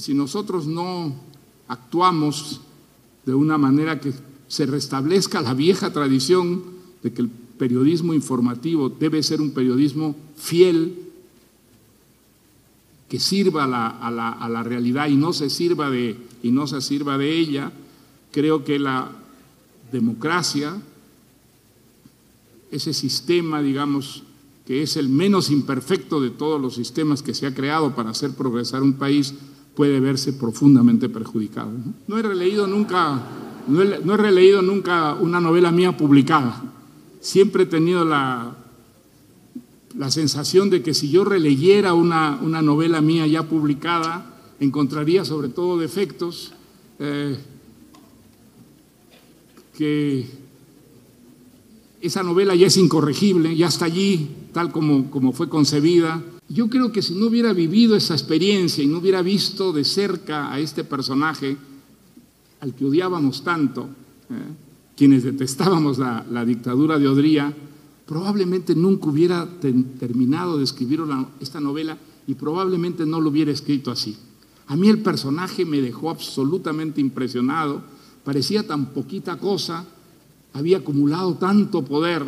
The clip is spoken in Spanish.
si nosotros no actuamos de una manera que se restablezca la vieja tradición de que el periodismo informativo debe ser un periodismo fiel, que sirva a la, realidad y no se sirva de, ella, creo que la democracia, ese sistema, digamos, que es el menos imperfecto de todos los sistemas que se ha creado para hacer progresar un país, puede verse profundamente perjudicado. No, he releído nunca, no he, releído nunca una novela mía publicada. Siempre he tenido la, la sensación de que si yo releyera una, una novela mía ya publicada, encontraría sobre todo defectos eh, que esa novela ya es incorregible, ya está allí, tal como, como fue concebida. Yo creo que si no hubiera vivido esa experiencia y no hubiera visto de cerca a este personaje al que odiábamos tanto, ¿eh? quienes detestábamos la, dictadura de Odría, probablemente nunca hubiera terminado de escribir esta novela y probablemente no lo hubiera escrito así. A mí el personaje me dejó absolutamente impresionado, parecía tan poquita cosa, había acumulado tanto poder